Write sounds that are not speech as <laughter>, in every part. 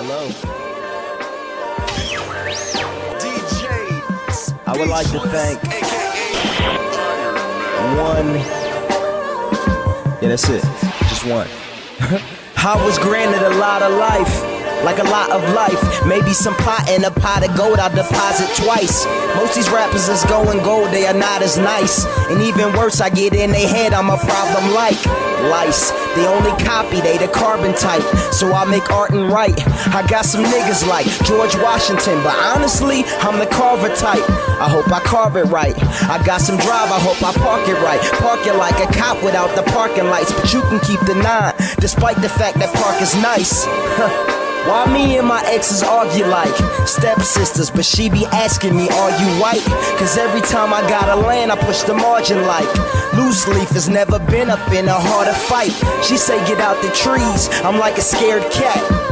Hello. I would like to thank one. Yeah, that's it. Just one. <laughs> I was granted a lot of life like a lot of life. Maybe some pot and a pot of gold I'll deposit twice. Most these rappers is going gold, they are not as nice. And even worse, I get in their head, I'm a problem like lice. They only copy, they the carbon type. So I make art and write. I got some niggas like George Washington, but honestly, I'm the carver type. I hope I carve it right. I got some drive, I hope I park it right. Park it like a cop without the parking lights, but you can keep the nine, despite the fact that park is nice. <laughs> Why me and my exes argue like stepsisters, but she be asking me, Are you white? Cause every time I gotta land, I push the margin like loose leaf has never been up in a harder fight. She say, Get out the trees, I'm like a scared cat.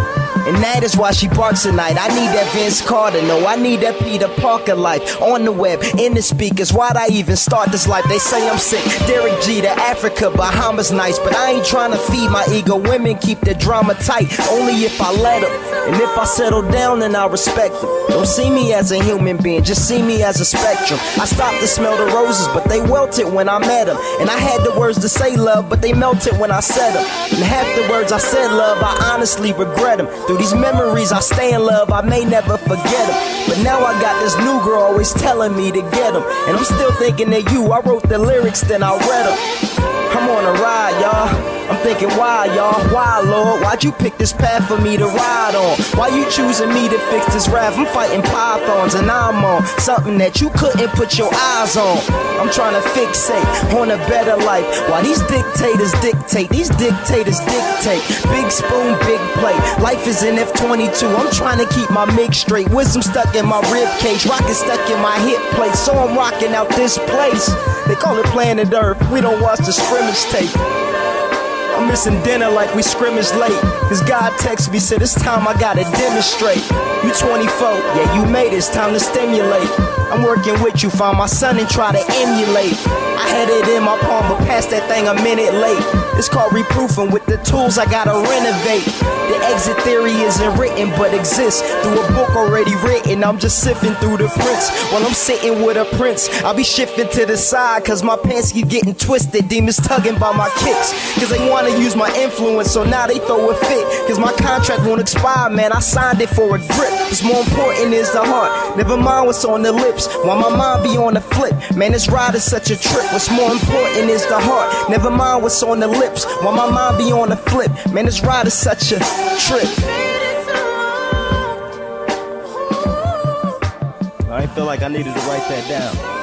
And that is why she barks at night. I need that Vince Carter, no, I need that Peter Parker life. On the web, in the speakers, why'd I even start this life? They say I'm sick. Derek G to Africa, Bahamas nice. But I ain't trying to feed my ego. Women keep the drama tight, only if I let them. And if I settle down, then I respect them. Don't see me as a human being, just see me as a spectrum. I stopped to smell the roses, but they wilted when I met them. And I had the words to say love, but they melted when I said them. And half the words I said love, I honestly regret them. Through these memories, I stay in love, I may never forget them. But now I got this new girl always telling me to get them. And I'm still thinking of you, I wrote the lyrics, then I read them. I'm on a ride, thinking, why, y'all? Why, Lord? Why'd you pick this path for me to ride on? Why you choosing me to fix this rap? I'm fighting pythons and I'm on something that you couldn't put your eyes on. I'm trying to fixate on a better life. Why these dictators dictate? These dictators dictate. Big spoon, big plate. Life is in F22. I'm trying to keep my mix straight. Wisdom stuck in my rib cage. Rocket stuck in my hip plate. So I'm rocking out this place. They call it planet Earth. We don't watch the scrimmage tape. I'm missing dinner like we scrimmage late. Cause God texted me, said it's time I gotta demonstrate. You 24, yeah, you made it, it's time to stimulate. I'm working with you, find my son and try to emulate. I had it in my palm, but passed that thing a minute late. It's called reproofing with the tools I gotta renovate. The exit theory isn't written, but exists through a book already written. I'm just sifting through the prints while I'm sitting with a prince. I'll be shifting to the side, cause my pants keep getting twisted. Demons tugging by my kicks, cause they wanna use my influence, so now they throw a fit. Cause my contract won't expire, man. I signed it for a grip. What's more important is the heart. Never mind what's on the lips. While my mind be on the flip, man, this ride is such a trip. What's more important is the heart. Never mind what's on the lips. While my mind be on the flip, man, this ride is such a trip. I feel like I needed to write that down.